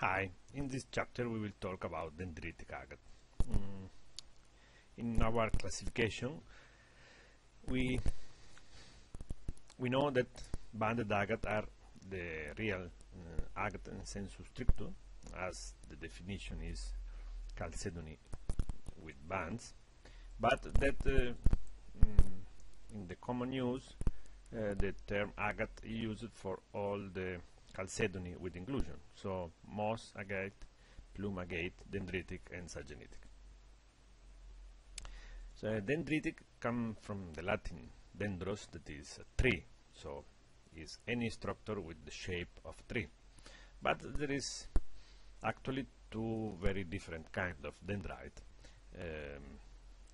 Hi, in this chapter we will talk about dendritic agate. Mm, in our classification, we we know that banded agate are the real uh, agate in sensu stricto, as the definition is chalcedony with bands, but that uh, mm, in the common use uh, the term agate is used for all the chalcedony with inclusion. So moss agate, plume agate, dendritic, and sagenitic. So dendritic come from the Latin dendros, that is a tree. So is any structure with the shape of tree. But there is actually two very different kind of dendrite, um,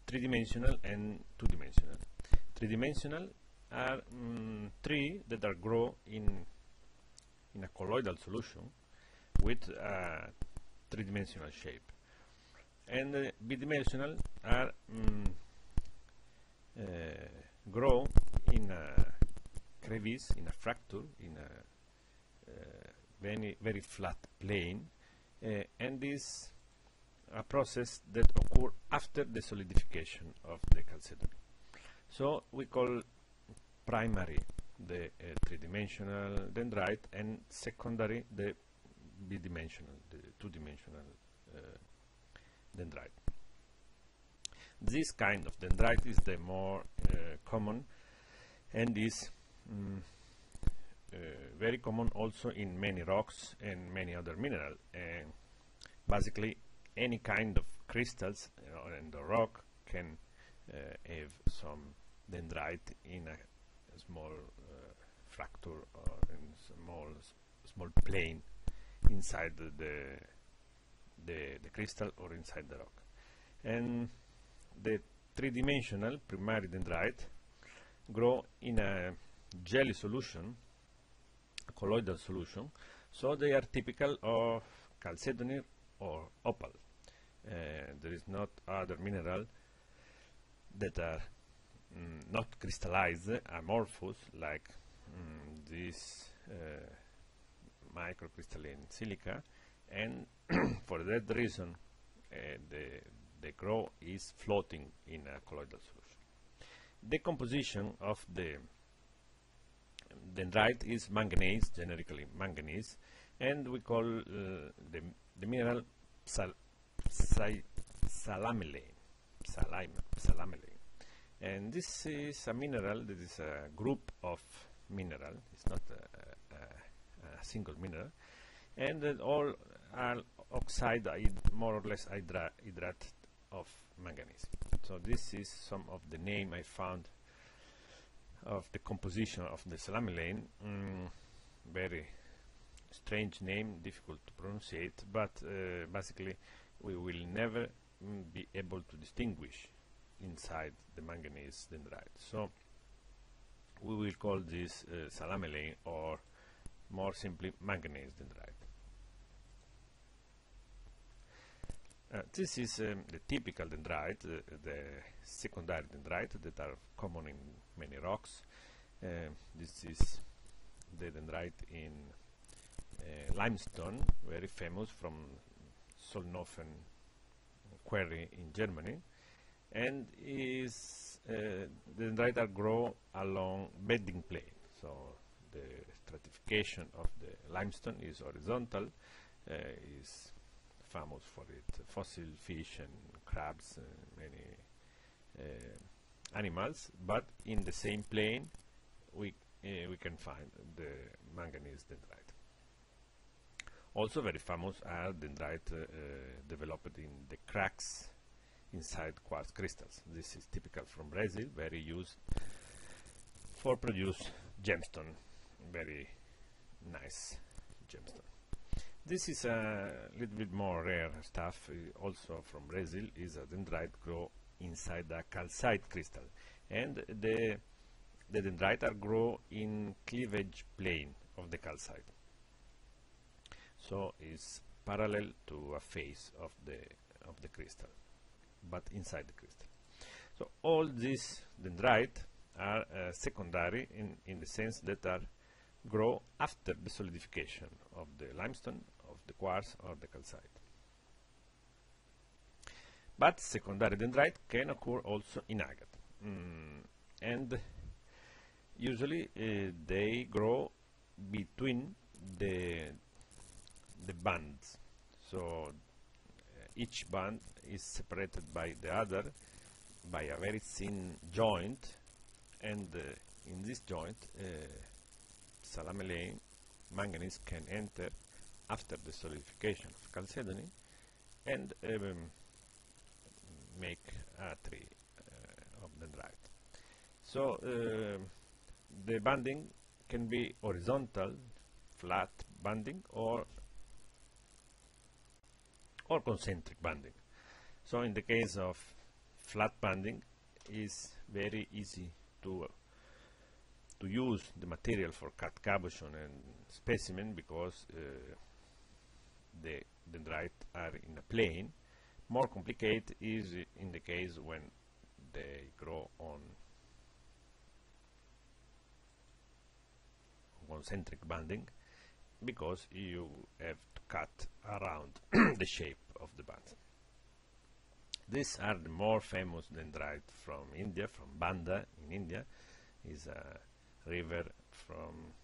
three-dimensional and two-dimensional. Three-dimensional are mm, tree that are grow in in a colloidal solution with a three-dimensional shape. And uh, bidimensional are mm, uh, grow in a crevice, in a fracture, in a uh, very, very flat plane, uh, and is a process that occur after the solidification of the chalcedony. So we call primary the uh, three-dimensional dendrite and secondary the bidimensional, the two-dimensional uh, dendrite. This kind of dendrite is the more uh, common and is mm, very common also in many rocks and many other minerals. And basically, any kind of crystals you know, and the rock can have some dendrite in a small uh, fracture or in small small plane inside the, the the, the crystal or inside the rock. And the three-dimensional primary dendrite grow in a jelly solution, a colloidal solution, so they are typical of chalcedony or opal. Uh, there is not other mineral that are mm, not crystallized, amorphous, like mm, this uh, microcrystalline silica, and for that reason uh, the, the grow is floating in a colloidal solution. The composition of the dendrite is manganese, generically manganese, and we call uh, the, the mineral sal psilomelane, psilomelane. And this is a mineral that is a group of mineral, it's not a, a, a single mineral, and all are oxide, more or less hydrate of manganese. So this is some of the name I found of the composition of the psilomelane. Mm, very strange name, difficult to pronounce it, but uh, basically we will never mm, be able to distinguish inside the manganese dendrite. So we will call this uh, psilomelane or more simply manganese dendrite. Uh, this is um, the typical dendrite, uh, the secondary dendrite that are common in many rocks. Uh, this is the dendrite in uh, limestone, very famous from Solnhofen quarry in Germany, and is uh, the dendrite are grow along bedding plane. So the stratification of the limestone is horizontal, uh, is famous for it. Fossil fish and crabs, and many uh, animals, but in the same plane we uh, we can find the manganese dendrite. Also very famous are dendrite uh, developed in the cracks inside quartz crystals. This is typical from Brazil, very used for produce gemstone, very nice gemstone. This is a little bit more rare stuff, uh, also from Brazil, is a dendrite grow inside a calcite crystal. And the, the dendrite are grow in cleavage plane of the calcite. So it's parallel to a face of the, of the crystal, but inside the crystal. So all these dendrite are uh, secondary in, in the sense that are grow after the solidification of the limestone, of the quartz or the calcite. But secondary dendrite can occur also in agate. Mm, and usually uh, they grow between the the bands so each band is separated by the other by a very thin joint and uh, in this joint uh, psilomelane manganese can enter after the solidification of chalcedony and um, make a tree uh, of dendrite so uh, the banding can be horizontal flat banding or or concentric banding. So in the case of flat banding is very easy to to use the material for cut cabochon and specimen because uh, the dendrite are in a plane. More complicated is in the case when they grow on concentric banding because you have to cut around the shape of the band. These are the more famous dendrite from India, from Banda in India, is a river from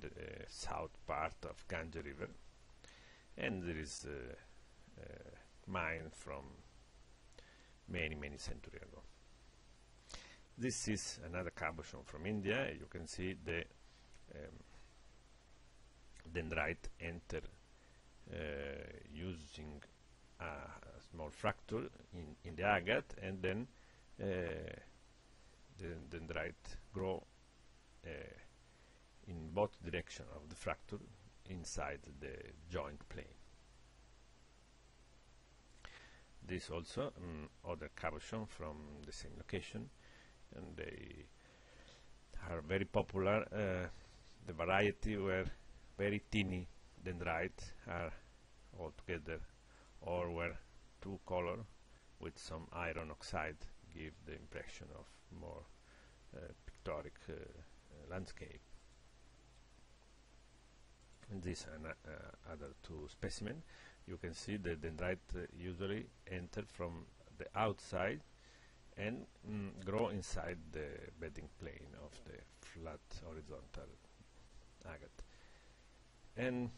the uh, south part of Ganges River, and there is a, a mine from many many centuries ago. This is another cabochon from India. You can see the um, dendrite enter uh, using a, small fracture in, in the agate and then uh, the dendrite grow uh, in both direction of the fracture inside the joint plane. This also um, other cabochon from the same location and they are very popular. Uh, the variety were very tiny dendrite are all together or where two color with some iron oxide give the impression of more uh, pictoric uh, uh landscape. And are uh, other two specimens. You can see the dendrite uh, usually enter from the outside and mm, grow inside the bedding plane of the flat horizontal agate and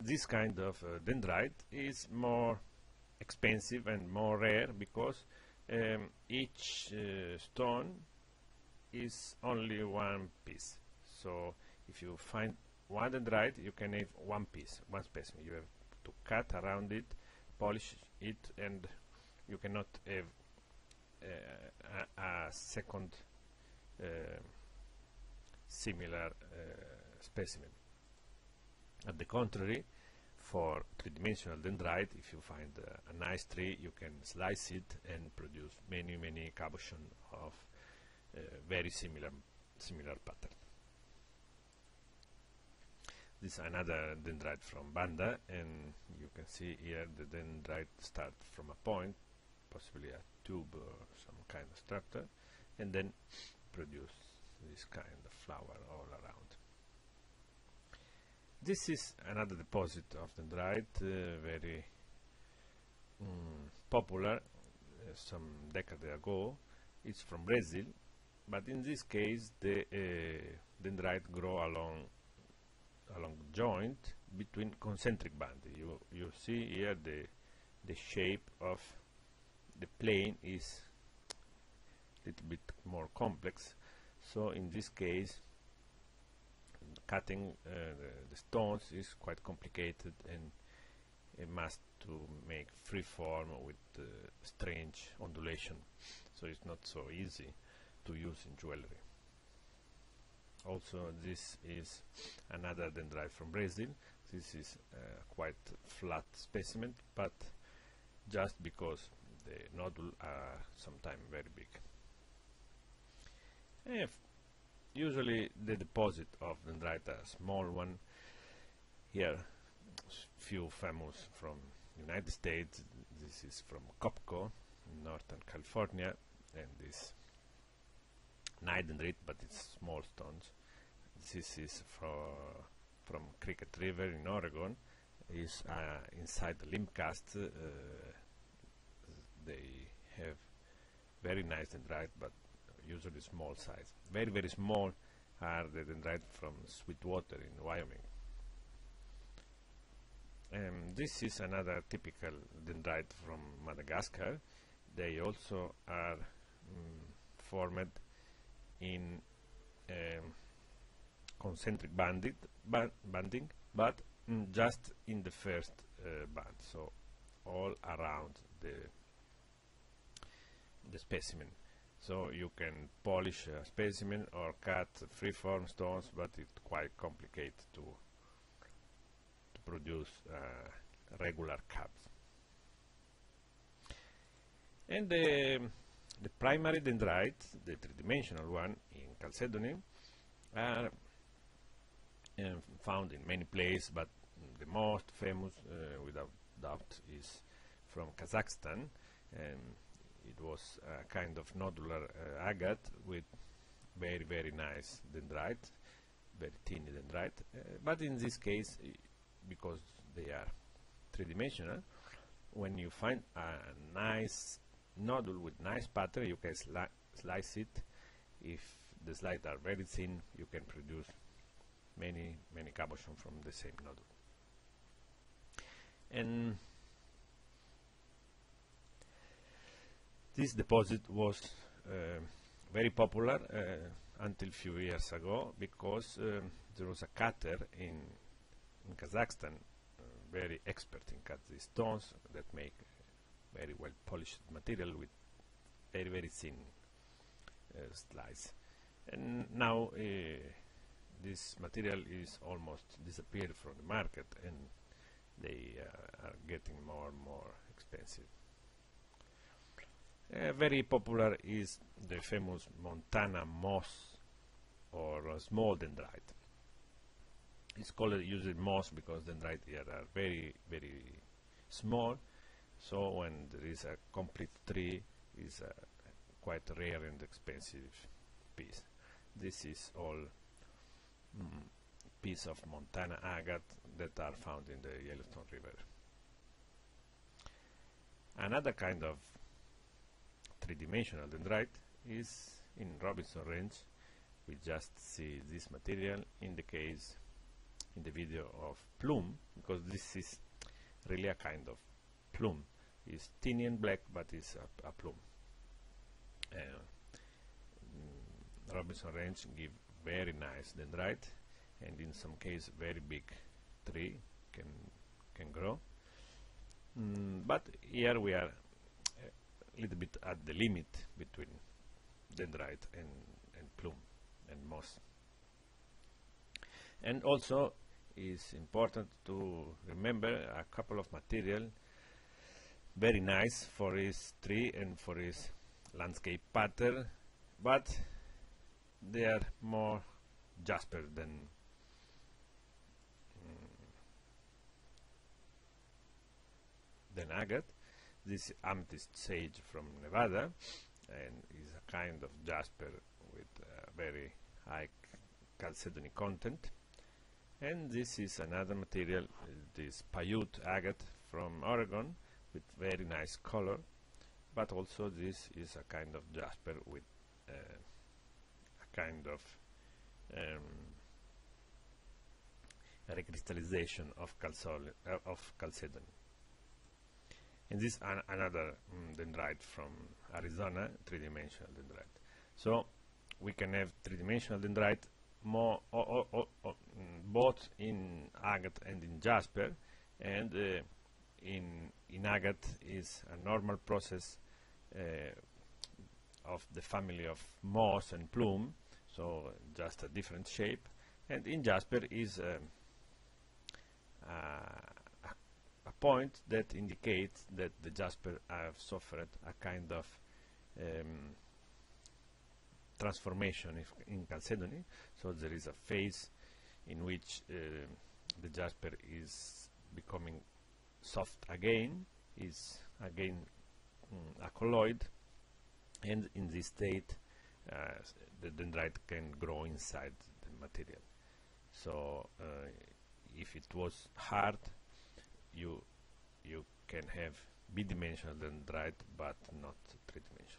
this kind of uh, dendrite is more expensive and more rare because um, each uh, stone is only one piece. So if you find one dendrite you can have one piece one specimen. You have to cut around it polish it and you cannot have uh, a, a, second uh, similar uh, specimen. At the contrary, for three-dimensional dendrite, if you find uh, a nice tree, you can slice it and produce many, many cabochon of uh, very similar, similar pattern. This is another dendrite from Banda, and you can see here the dendrite starts from a point, possibly a tube or some kind of structure, and then produce this kind of flower all around. This is another deposit of dendrite, uh, very mm, popular uh, some decades ago. It's from Brazil, but in this case the uh, dendrite grow along along joint between concentric bands. You you see here the the shape of the plane is a little bit more complex so in this case cutting uh, the, the, stones is quite complicated and it must to make free form with uh, strange ondulation. So it's not so easy to use in jewelry. Also this is another dendrite from Brazil. This is uh, quite flat specimen but just because the nodules are sometimes very big if usually the deposit of dendrite are small one here few famous from United States this is from Copco Northern California and this nidendrite, but it's small stones. This is for, from Crooked River in Oregon. Is uh, inside the limb cast. Uh, they have very nice dendrite, but usually small size. Very very small are the dendrite from Sweetwater in Wyoming. Um, this is another typical dendrite from Madagascar. They also are um, formed in um, concentric banded, ba banding, but mm, just in the first uh, band, so all around the the specimen. So you can polish a specimen or cut freeform stones, but it's quite complicated to to produce uh, regular cuts. And the the primary dendrites, the three-dimensional one in chalcedony, are um, found in many places, but the most famous, uh, without doubt, is from Kazakhstan. Um, it was a kind of nodular uh, agate with very, very nice dendrite, very thin dendrite. Uh, but in this case, because they are three-dimensional, when you find a nice nodule with nice pattern, you can sli slice it. If the slices are very thin, you can produce many, many cabochon from the same nodule. And this deposit was uh, very popular uh, until a few years ago because um, there was a cutter in, in Kazakhstan, uh, very expert in cut these stones that make very well polished material with very very thin uh, slice. And now uh, this material is almost disappeared from the market and they uh, are getting more and more expensive uh, very popular is the famous Montana moss or small dendrite. It's called usually moss because dendrite here are very very small. So when there is a complete tree is a quite rare and expensive piece. This is all mm, piece of Montana agate that are found in the Yellowstone River. Another kind of three-dimensional. Dendrite is in Robinson Range. We just see this material in the case in the video of plume because this is really a kind of plume it's tiny and black but it's a, a plume uh, mm, Robinson Range give very nice dendrite and in some case very big tree can can grow. Mm, but here we are little bit at the limit between dendrite and, and plume and moss. And also is important to remember a couple of material very nice for his tree and for his landscape pattern but they are more jasper than mm, than agate this amethyst sage from Nevada and is a kind of jasper with very high chalcedony content. And this is another material this Paiute agate from Oregon with very nice color but also this is a kind of jasper with uh, a kind of um, recrystallization of, uh, of chalcedony and this an another mm, dendrite from Arizona three-dimensional dendrite so we can have three-dimensional dendrite more or, or, or, mm, both in agate and in jasper and uh, in, in agate is a normal process uh, of the family of moss and plume, so just a different shape. And in jasper is um, a, point that indicates that the jasper have suffered a kind of um, transformation in chalcedony. So there is a phase in which uh, the jasper is becoming soft again is again mm, a colloid and in this state uh, the dendrite can grow inside the material. So uh, if it was hard, you you can have b-dimensional dendrite, but not three-dimensional.